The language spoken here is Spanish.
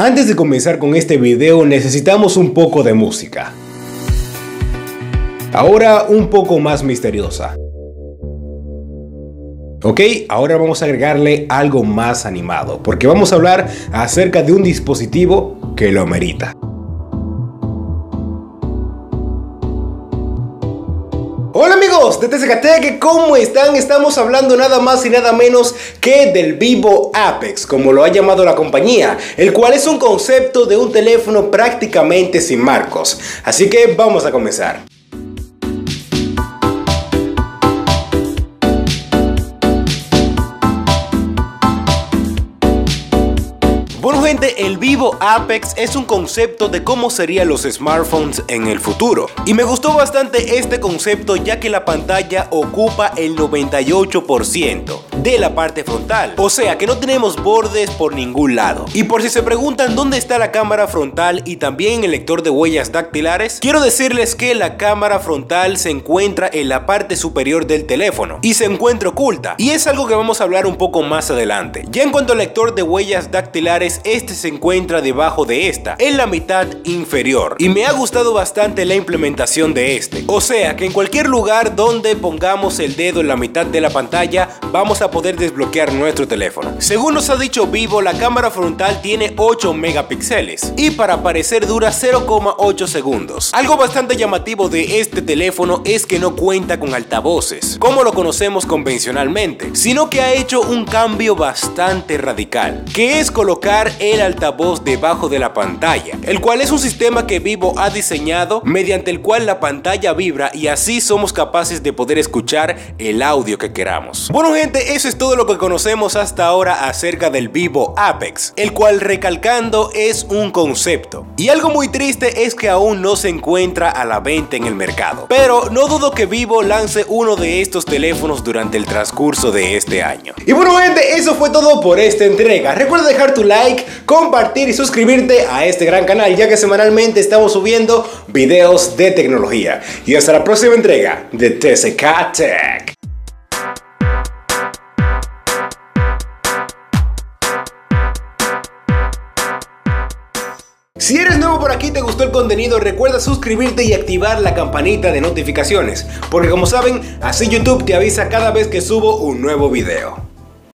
Antes de comenzar con este video necesitamos un poco de música. Ahora un poco más misteriosa. Ok, ahora vamos a agregarle algo más animado, porque vamos a hablar acerca de un dispositivo que lo merita. Amigos de TCKTEC, ¿cómo están? Estamos hablando nada más y nada menos que del Vivo Apex, como lo ha llamado la compañía, el cual es un concepto de un teléfono prácticamente sin marcos. Así que vamos a comenzar. El Vivo Apex es un concepto de cómo serían los smartphones en el futuro. Y me gustó bastante este concepto ya que la pantalla ocupa el 98% de la parte frontal. O sea que no tenemos bordes por ningún lado. Y por si se preguntan dónde está la cámara frontal y también el lector de huellas dactilares, quiero decirles que la cámara frontal se encuentra en la parte superior del teléfono y se encuentra oculta. Y es algo que vamos a hablar un poco más adelante. Ya en cuanto al lector de huellas dactilares, este se encuentra debajo de esta, en la mitad inferior. Y me ha gustado bastante la implementación de este. O sea que en cualquier lugar donde pongamos el dedo en la mitad de la pantalla, vamos a poder desbloquear nuestro teléfono. Según nos ha dicho Vivo, la cámara frontal tiene 8 megapíxeles y para aparecer dura 0,8 segundos. Algo bastante llamativo de este teléfono es que no cuenta con altavoces, como lo conocemos convencionalmente, sino que ha hecho un cambio bastante radical, que es colocar el altavoz debajo de la pantalla, el cual es un sistema que Vivo ha diseñado mediante el cual la pantalla vibra y así somos capaces de poder escuchar el audio que queramos. Bueno gente, eso es todo lo que conocemos hasta ahora acerca del Vivo Apex, el cual recalcando es un concepto. Y algo muy triste es que aún no se encuentra a la venta en el mercado. Pero no dudo que Vivo lance uno de estos teléfonos durante el transcurso de este año. Y bueno gente, eso fue todo por esta entrega. Recuerda dejar tu like, compartir y suscribirte a este gran canal ya que semanalmente estamos subiendo videos de tecnología. Y hasta la próxima entrega de TCK Tech. Si eres nuevo por aquí y te gustó el contenido, recuerda suscribirte y activar la campanita de notificaciones, porque como saben, así YouTube te avisa cada vez que subo un nuevo video.